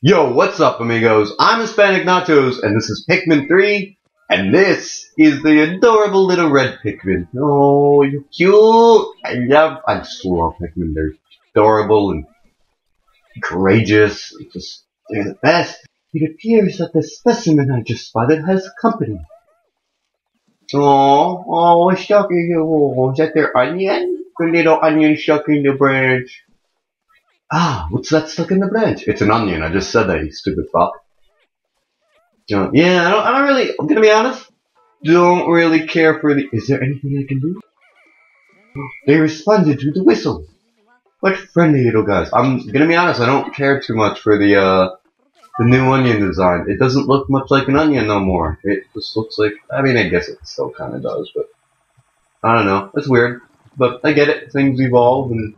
Yo, what's up, amigos? I'm Hispanic Nachos, and this is Pikmin 3, and this is the adorable little red Pikmin. Oh, you're cute! I love, I just love Pikmin. They're adorable and courageous. Just, they're the best. It appears that the specimen I just spotted has company. Oh, oh, what's in here? Oh, is that their onion? The little onion stuck in the branch. Ah, what's that stuck in the branch? It's an onion. I just said that, you stupid fuck. Uh, yeah, I don't, I don't really, I'm gonna be honest, don't really care for the, is there anything I can do? They responded to the whistle. What friendly little guys. I'm gonna be honest, I don't care too much for the, uh, the new onion design. It doesn't look much like an onion no more. It just looks like, I mean, I guess it still kinda does, but, I don't know. It's weird. But I get it. Things evolve and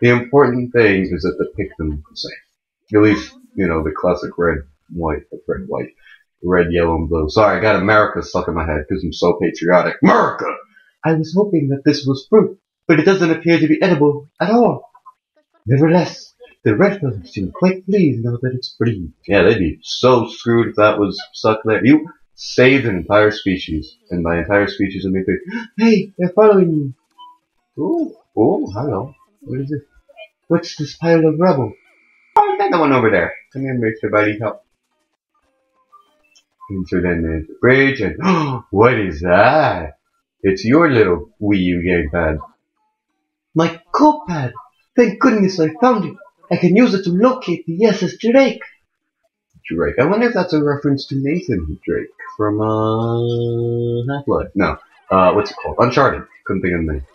the important thing is that the Pikmin the same. At least, you know, the classic red, white, the red, white, red, yellow, and blue. Sorry, I got America stuck in my head because I'm so patriotic. America! I was hoping that this was fruit, but it doesn't appear to be edible at all. Nevertheless, the red fellows seem quite pleased now that it's free. Yeah, they'd be so screwed if that was stuck there. You saved an entire species, and by entire species I mean, hey, they're following me. Ooh, ooh, hello. What is it? What's this pile of rubble? Oh, that one over there. Come here, Mr. Buddy, help. And so then there's the bridge, and oh, what is that? It's your little Wii U gamepad. My KopPad! Thank goodness I found it. I can use it to locate the SS Drake. Drake. I wonder if that's a reference to Nathan Drake from uh Half-Life. No. Uh, what's it called? Uncharted. Couldn't think of the name.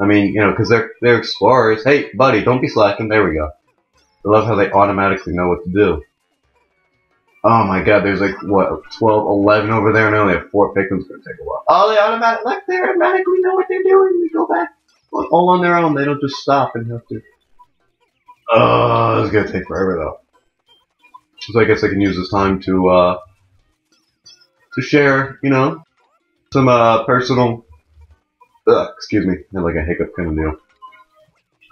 I mean, you know, because they're they're explorers. Hey, buddy, don't be slacking. There we go. I love how they automatically know what to do. Oh my god, there's like, what, 12, 11 over there, and I only have four Pikmin's gonna take a while. Oh, they automatically, like, they automatically know what they're doing. They go back all on their own. They don't just stop and have to. Oh, this is gonna take forever though. So I guess I can use this time to, uh, to share, you know, some, uh, personal Ugh, excuse me, I had like a hiccup kind of deal.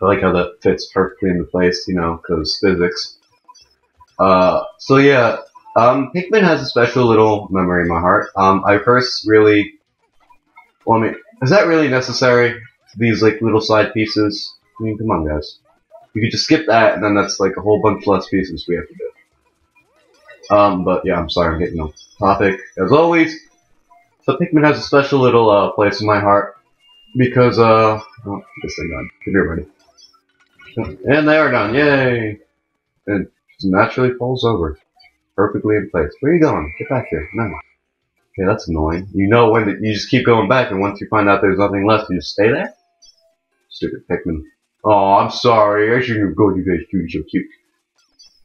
I like how that fits perfectly into place, you know, because physics. Uh, so yeah, um, Pikmin has a special little memory in my heart. Um, I first really, well, I mean, is that really necessary? These like little side pieces. I mean, come on, guys. You could just skip that, and then that's like a whole bunch less pieces we have to do. Um, but yeah, I'm sorry, I'm getting off topic as always. So Pikmin has a special little uh, place in my heart because uh, oh, this thing done. Get here, buddy. And they are done. Yay! And naturally falls over, perfectly in place. Where are you going? Get back here. No. Okay, that's annoying. You know when you just keep going back, and once you find out there's nothing left, you just stay there. Stupid Pikmin. Oh, I'm sorry. I shouldn't have called you guys cute. So cute.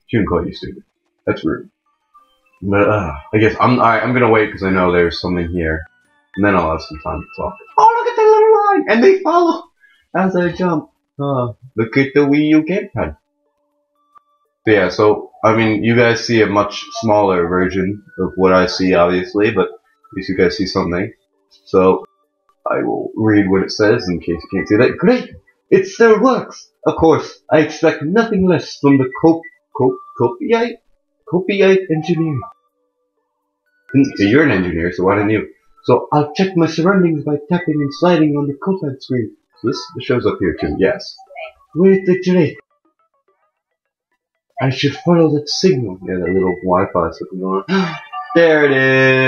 Shouldn't call you stupid. That's rude. But uh, I guess I'm. alright, I'm gonna wait because I know there's something here, and then I'll have some time to talk. Oh, look at and they follow as I jump. Uh, look at the Wii U gamepad. So yeah, so I mean, you guys see a much smaller version of what I see, obviously, but at least you guys see something. So I will read what it says in case you can't see that. Great, it still works. Of course, I expect nothing less from the cop cop Koppaite Koppaite engineer. You're an engineer, so why didn't you? So I'll check my surroundings by tapping and sliding on the KopPad screen. So this, shows up here too, yes. Where's the Drake? I should follow that signal. Yeah, that little Wi-Fi signal. on. there it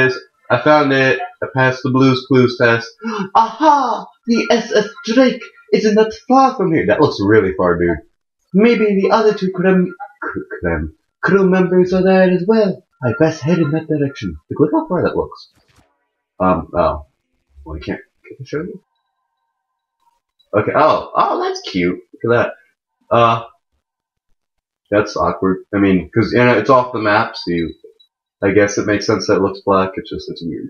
is. I found it. I passed the Blues Clues test. Aha! The SS Drake isn't that far from here. That looks really far, dude. Maybe the other two crew, crew, crew members are there as well. I best head in that direction. Look how far that looks. Um, oh. Well, I can't, can I show you? Okay, oh, oh, that's cute. Look at that. Uh, that's awkward. I mean, cause, you know, it's off the map, so you, I guess it makes sense that it looks black, it's just, it's weird.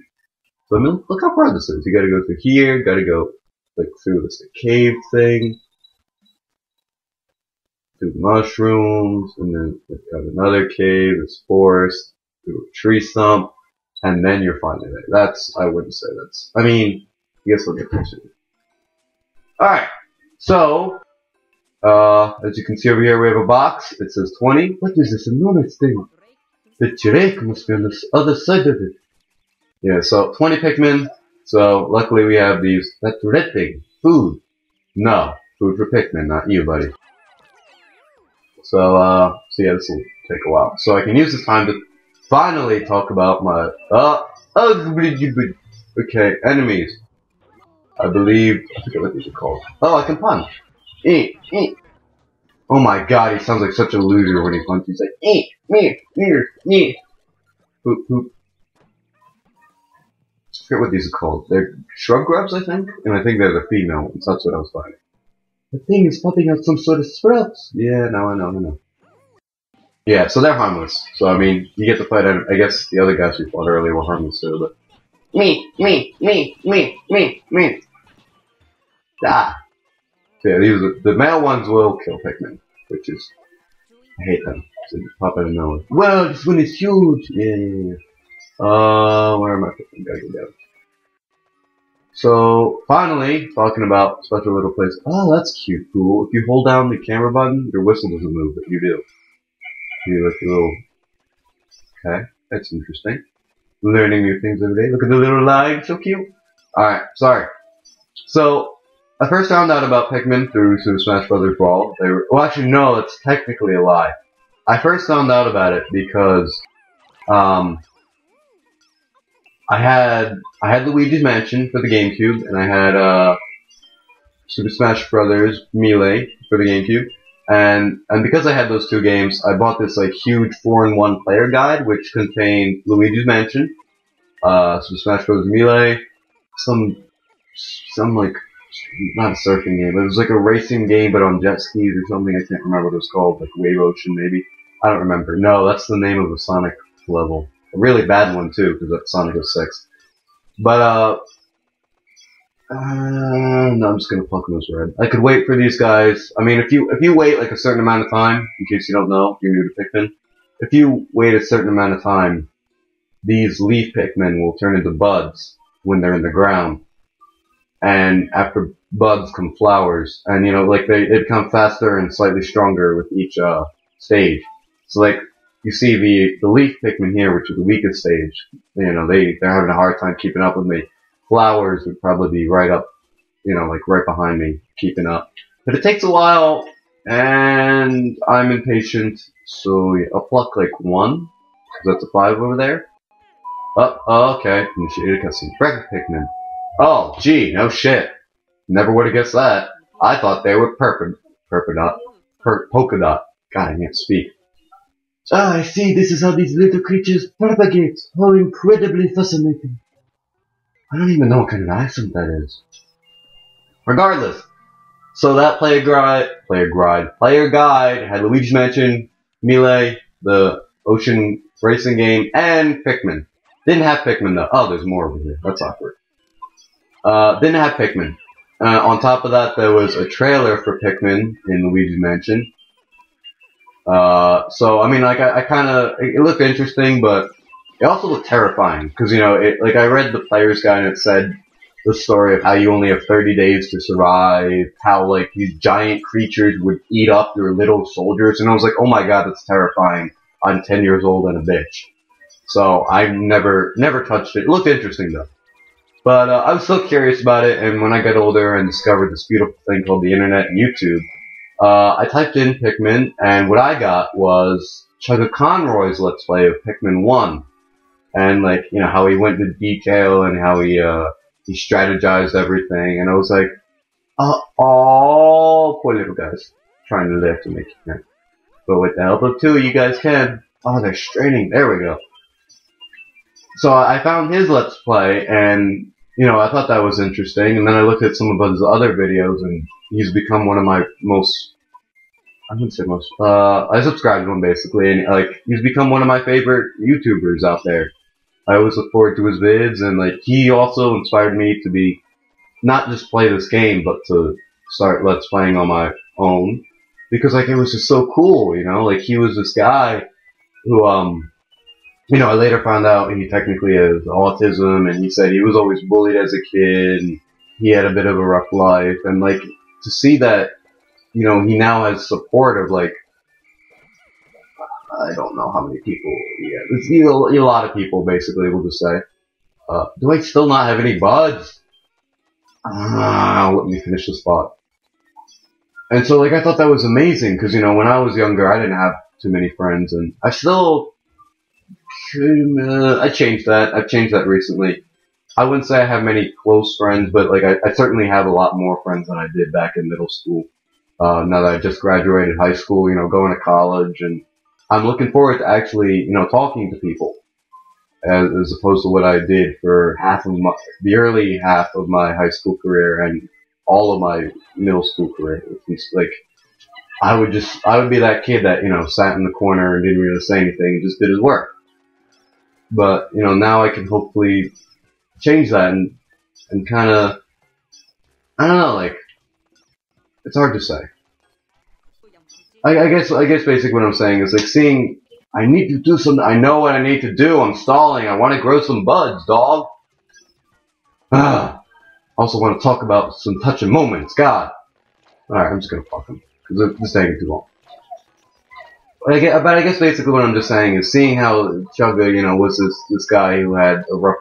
So, I mean, look how far this is. You gotta go through here, gotta go, like, through this cave thing, through mushrooms, and then got another cave, this forest, through a tree stump, and then you're finally there. That's, I wouldn't say that's, I mean, yes, I'll get there soon. Alright, so, Uh, as you can see over here, we have a box. It says 20. What is this enormous thing? The Drake must be on the other side of it. Yeah, so 20 Pikmin. So luckily we have these. That red thing. Food. No. Food for Pikmin, not you, buddy. So, uh, so yeah, this will take a while. So I can use this time to finally talk about my, uh, okay, enemies. I believe, I forget what these are called. Oh, I can punch. Eh, eh. Oh my god, he sounds like such a loser when he punches. He's like, eh, me, me, me. Poop, poop. I forget what these are called. They're shrub grubs, I think? And I think they're the female ones. That's what I was finding. The thing is popping out some sort of sprouts. Yeah, no, I know, I know. Yeah, so they're harmless. So, I mean, you get to fight, I guess the other guys we fought earlier were harmless too, but... Me, me, me, me, me, me. Ah. So yeah, these are, the male ones will kill Pikmin, which is, I hate them. So they pop out of nowhere. Well, this one is huge! Yeah, yeah, yeah. Uh, where am I Pikmin? Gotta go down. So, finally, talking about special little place. Oh, that's cute, cool. If you hold down the camera button, your whistle doesn't move, but you do. You like a little... Okay, that's interesting. Learning new things every day. Look at the little line, so cute. Alright, sorry. So, I first found out about Pikmin through Super Smash Bros. Brawl. They were, well, actually, no, it's technically a lie. I first found out about it because um, I had I had Luigi's Mansion for the GameCube, and I had uh, Super Smash Bros. Melee for the GameCube, and and because I had those two games, I bought this like huge four-in-one player guide, which contained Luigi's Mansion, uh, Super Smash Bros. Melee, some some like not a surfing game, but it was like a racing game, but on jet skis or something. I can't remember what it was called, like Wave Ocean maybe. I don't remember. No, that's the name of a Sonic level. A really bad one too, because Sonic 06. But uh, uh, no, I'm just gonna pluck those red. I could wait for these guys. I mean, if you if you wait like a certain amount of time, in case you don't know, you're new to Pikmin. If you wait a certain amount of time, these leaf Pikmin will turn into buds when they're in the ground and after buds come flowers, and you know, like they they become faster and slightly stronger with each uh, stage. So like you see the the leaf Pikmin here, which is the weakest stage. You know, they they're having a hard time keeping up with me. Flowers would probably be right up, you know, like right behind me, keeping up. But it takes a while, and I'm impatient, so yeah, I'll pluck like one, that's a five over there. Oh, oh okay. Initiated custom. Breakfast Pikmin. Oh, gee, no shit. Never would have guessed that. I thought they were purple, purple dot, per, polka dot. God, I can't speak. Ah, I see. This is how these little creatures propagate. How incredibly fascinating. I don't even know what kind of accent that is. Regardless, so that player guide, player guide, player guide had Luigi's Mansion, Melee, the Ocean Racing game, and Pikmin. Didn't have Pikmin though. Oh, there's more over here. That's awkward. Uh, didn't have Pikmin. Uh, on top of that, there was a trailer for Pikmin in Luigi's Mansion. Uh, so I mean, like I, I kind of it looked interesting, but it also looked terrifying because you know, it, like I read the player's guide and it said the story of how you only have 30 days to survive, how like these giant creatures would eat up your little soldiers, and I was like, oh my god, that's terrifying. I'm 10 years old and a bitch. So I never, never touched it. It looked interesting though. But uh, I was still curious about it, and when I got older and discovered this beautiful thing called the internet and YouTube, uh, I typed in Pikmin, and what I got was Chuggaaconroy's Let's Play of Pikmin 1. And, like, you know, how he went into detail and how he, uh, he strategized everything, and I was like, uh, oh, poor little guys. Trying to lift to make it. can. But with the help of two, you guys can. Oh, they're straining. There we go. So I found his Let's Play, and you know I thought that was interesting. And then I looked at some of his other videos, and he's become one of my most I wouldn't say most. Uh, I subscribed to him basically, and like he's become one of my favorite YouTubers out there. I always look forward to his vids, and like he also inspired me to be not just play this game, but to start let's playing on my own because like it was just so cool, you know. Like he was this guy who um you know, I later found out he technically has autism, and he said he was always bullied as a kid. And he had a bit of a rough life, and like to see that you know, he now has support of like, I don't know how many people. Yeah, it's you know, a lot of people basically. We'll just say. Uh, do I still not have any buds? Ah, let me finish this thought. And so, like, I thought that was amazing because you know, when I was younger, I didn't have too many friends, and I still. Uh, I changed that. I've changed that recently. I wouldn't say I have many close friends, but like I, I certainly have a lot more friends than I did back in middle school. Uh, now that I just graduated high school, you know, going to college, and I'm looking forward to actually, you know, talking to people as, as opposed to what I did for half of my, the early half of my high school career and all of my middle school career. It's like, I would just, I would be that kid that, you know, sat in the corner and didn't really say anything and just did his work. But, you know, now I can hopefully change that and, and kind of, I don't know, like, it's hard to say. I, I guess, I guess basically what I'm saying is like seeing, I need to do something, I know what I need to do, I'm stalling, I want to grow some buds, dog. Ah, also want to talk about some touching moments, God. Alright, I'm just gonna fuck him, because this is taking too long. But I, guess, but I guess basically what I'm just saying is seeing how Chugga, you know, was this, this guy who had a rough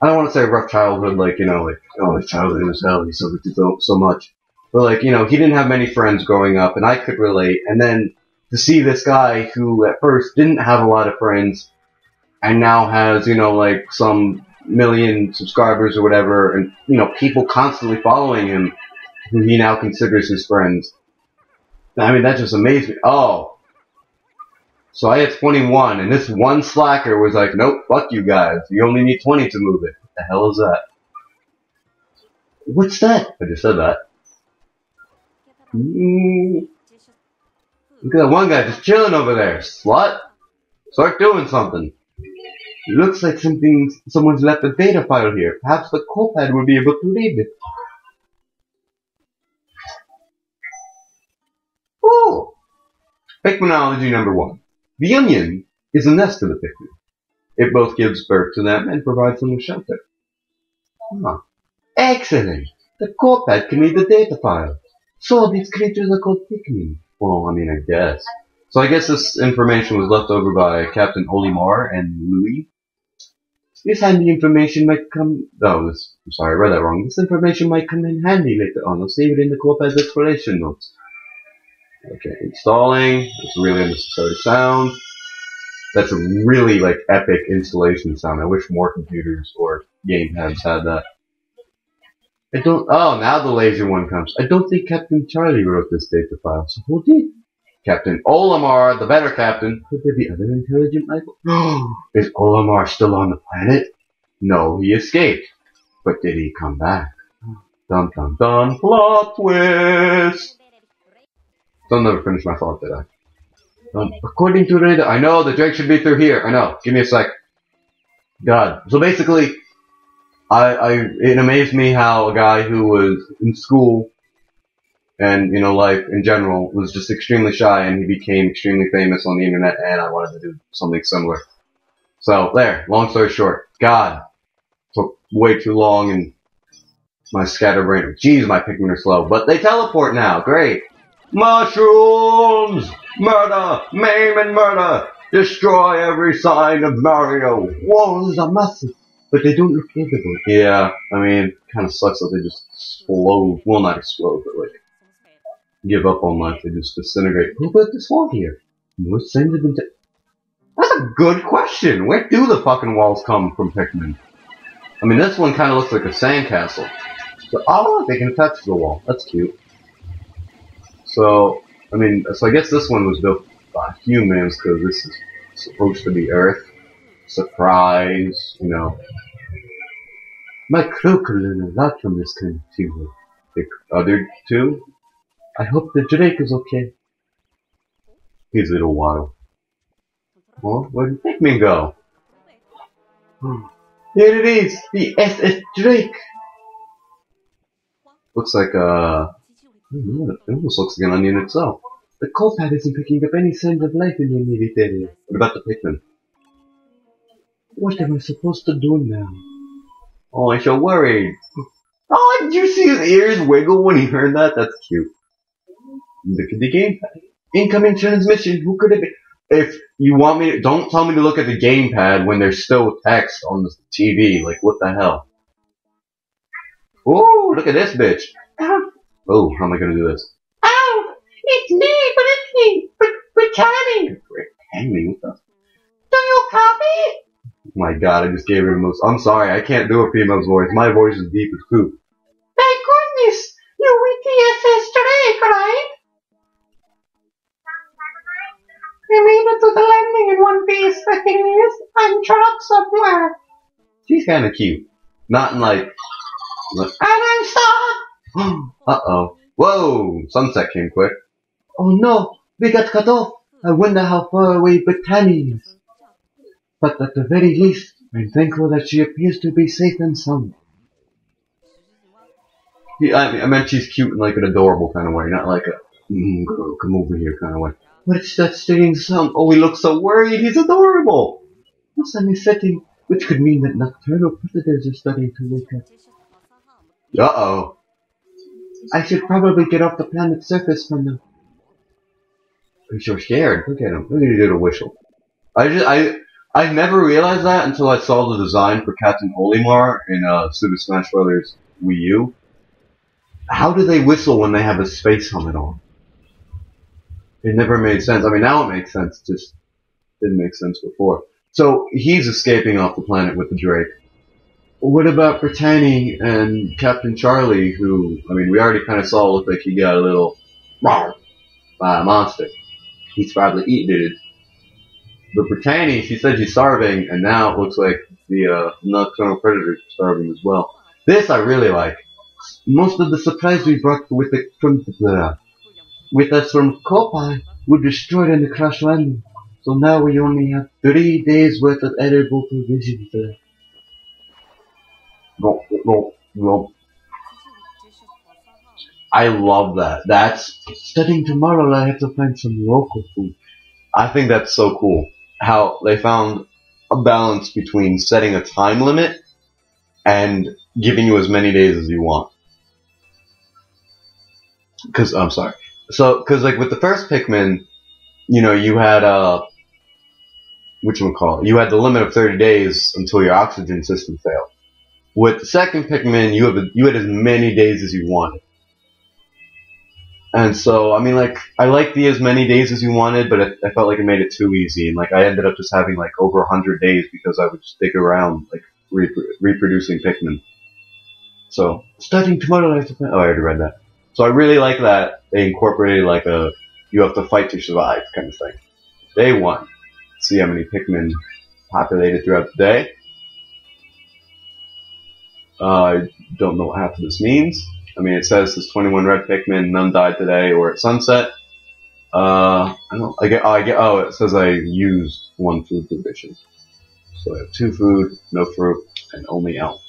I don't want to say rough childhood, like, you know, like, oh, his childhood was hell, he suffered so, so much. But like, you know, he didn't have many friends growing up, and I could relate. And then to see this guy who at first didn't have a lot of friends, and now has, you know, like some million subscribers or whatever, and, you know, people constantly following him, who he now considers his friends. I mean, that just amazed me. Oh. So I had 21, and this one slacker was like, nope, fuck you guys. You only need 20 to move it. What the hell is that? What's that? I just said that. Look at that one guy just chilling over there. Slut. Start doing something. It looks like something, someone's left a data file here. Perhaps the KopPad will be able to read it. Oh! Pikminology number one. The onion is a nest of the Pikmin. It both gives birth to them and provides them with shelter. Ah, excellent! The KopPad can read the data file. So these creatures are called Pikmin. Well, I mean, I guess. So I guess this information was left over by Captain Olimar and Louie. This handy information might come. Oh, this, I'm sorry, I read that wrong. This information might come in handy later on. I'll save it in the KopPad's exploration notes. Okay, installing. It's really unnecessary sound. That's a really like epic installation sound. I wish more computers or game pads had that. I don't. Oh, now the laser one comes. I don't think Captain Charlie wrote this data file. So who did? Captain Olimar, the better captain. Could there be other intelligent life? Is Olimar still on the planet? No, he escaped. But did he come back? Dun dun dun. Plot twist. Don't never finish my thought, did I? Um, according to the, I know the Drake should be through here. I know. Give me a sec. God. So basically, I, I, it amazed me how a guy who was in school and, you know, life in general was just extremely shy and he became extremely famous on the internet and I wanted to do something similar. So there, long story short, God took way too long and my scatterbrain, Jeez, my Pikmin are slow, but they teleport now, great. Mushrooms! Murder! Maim and murder! Destroy every sign of Mario! Walls are massive! But they don't look edible. Yeah, I mean, kind of sucks that they just explode. Well, not explode, but like give up on life. They just disintegrate. Who put this wall here? What signs have been? That's a good question. Where do the fucking walls come from, Pikmin? I mean, this one kind of looks like a sandcastle. So, oh, they can touch the wall. That's cute. So, I mean, so I guess this one was built by humans because this is supposed to be Earth. Surprise, you know. My crew could learn a lot from this kind. The other two? I hope the Drake is okay. He's a little wild. Well, where did Pikmin go? Here it is! The SS Drake! Looks like uh it almost looks like an onion itself. The KopPad isn't picking up any signs of life in the immediate area. What about the Pikmin? What am I supposed to do now? Oh, I'm so worried. Oh, did you see his ears wiggle when he heard that? That's cute. Look at the gamepad. Incoming transmission. Who could it be? If you want me, to, don't tell me to look at the gamepad when there's still text on the TV. Like what the hell? Ooh, look at this bitch. Oh, how am I gonna do this? Oh, it's me, Brittany, Brittany. Brittany, what the? Do you copy? Oh my god, I just gave him the most. I'm sorry, I can't do a female's voice. My voice is deep as poop. Thank goodness, you with the SS Drake, right? We made it to the landing in one piece, the thing is, I'm drops of blood. She's kind of cute. Not in like. And I'm stuck. uh oh. Whoa! Sunset came quick. Oh no, we got cut off. I wonder how far away Brittany is. But at the very least, I'm thankful that she appears to be safe and sound. Yeah, I, mean, I meant she's cute in like an adorable kind of way, not like a mm, girl, come over here kind of way. What's that strange sound? Oh, he looks so worried. He's adorable. The sun is setting, which could mean that nocturnal predators are starting to wake up. Uh oh. I should probably get off the planet's surface from now. He's so scared. Look at him. Look at his the whistle. I just I I never realized that until I saw the design for Captain Olimar in uh, Super Smash Bros. Wii U. How do they whistle when they have a space helmet on? It never made sense. I mean, now it makes sense. Just didn't make sense before. So he's escaping off the planet with the Drake. What about Brittany and Captain Charlie, who, I mean, we already kind of saw look like he got a little by a monster. He's probably eaten it. But Brittany, she said she's starving, and now it looks like the uh, nocturnal predator is starving as well. This I really like. Most of the supplies we brought with the, from the, with us from Koppai were destroyed in the crash landing. So now we only have three days worth of edible provisions left. No, no, no. I love that. That's Starting tomorrow, I have to find some local food. I think that's so cool. How they found a balance between setting a time limit and giving you as many days as you want. Cause, I'm sorry. So, cause like with the first Pikmin, you know, you had, uh, which one call it? You had the limit of 30 days until your oxygen system failed. With the second Pikmin, you have, you had as many days as you wanted. And so, I mean, like, I liked the as many days as you wanted, but it, I felt like it made it too easy, and like, I ended up just having like over a hundred days because I would stick around, like, repro- reproducing Pikmin. So, Starting tomorrow, I have to find. oh, I already read that. So I really like that they incorporated like a, you have to fight to survive kind of thing. Day one. See how many Pikmin populated throughout the day. Uh, I don't know what half of this means. I mean, it says there's 21 red Pikmin, none died today or at sunset. Uh, I don't, I get, oh, I get, oh, it says I used one food provision. So I have two food, no fruit, and only Alph.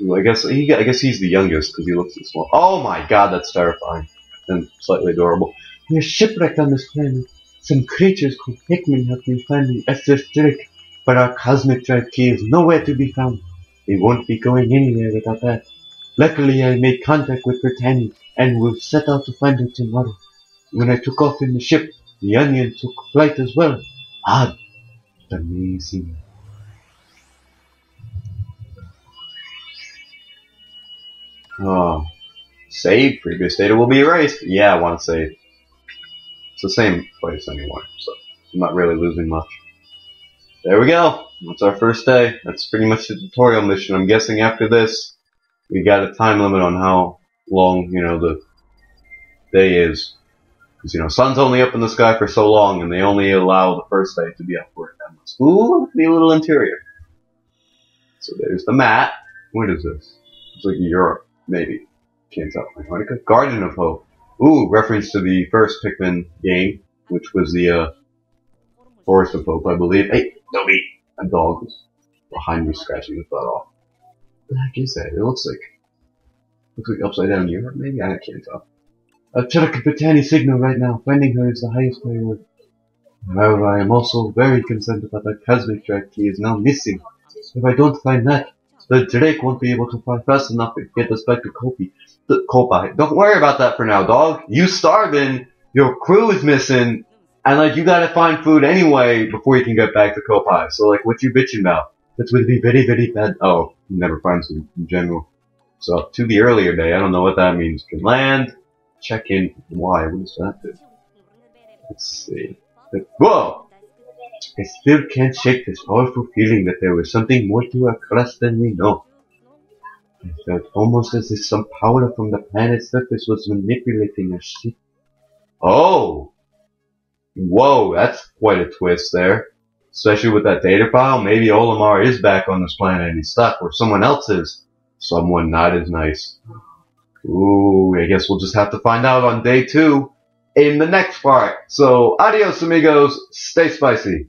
I guess he, I guess he's the youngest because he looks small. Oh my god, that's terrifying and slightly adorable. We're shipwrecked on this planet. Some creatures called Pikmin have been finding Drake, but our cosmic drive key is nowhere to be found. We won't be going anywhere without that. Luckily, I made contact with Britannia and we'll set out to find her tomorrow. When I took off in the ship, the Onion took flight as well. Ah, Odd, but amazing. Oh, save previous data will be erased. Yeah, I want to save. It's the same place anymore, so I'm not really losing much. There we go. That's our first day. That's pretty much the tutorial mission. I'm guessing after this, we got a time limit on how long, you know, the day is. Because, you know, sun's only up in the sky for so long, and they only allow the first day to be up for endless. Ooh, look at the little interior. So there's the mat. What is this? It's like Europe, maybe. Can't tell. Antarctica? Garden of Hope. Ooh, reference to the first Pikmin game, which was the, uh, Forest of Hope, I believe. Hey, eat! A dog was behind me scratching his butt off. The heck is that? It looks like, looks like upside down Europe, maybe? I can't tell. I've tracked signal right now. Finding her is the highest priority. However, I am also very concerned about our cosmic drive key is now missing. If I don't find that, the Drake won't be able to fly fast enough to get us back to Kopi. Kopi. Don't worry about that for now, dog. You starving, your crew is missing, and like you gotta find food anyway before you can get back to Kopi. So like, what you bitching about? That would be very, very bad. Oh, you never find food in general. So to the earlier day, I don't know what that means. Can land, check in. Why? What does that do? Let's see. Whoa! I still can't shake this powerful feeling that there was something more to our quest than we know. I felt almost as if some power from the planet's surface was manipulating our ship. Oh! Whoa, that's quite a twist there. Especially with that data file, maybe Olimar is back on this planet and he's stuck, or someone else is. Someone not as nice. Ooh, I guess we'll just have to find out on day two in the next part. So, adios amigos, stay spicy.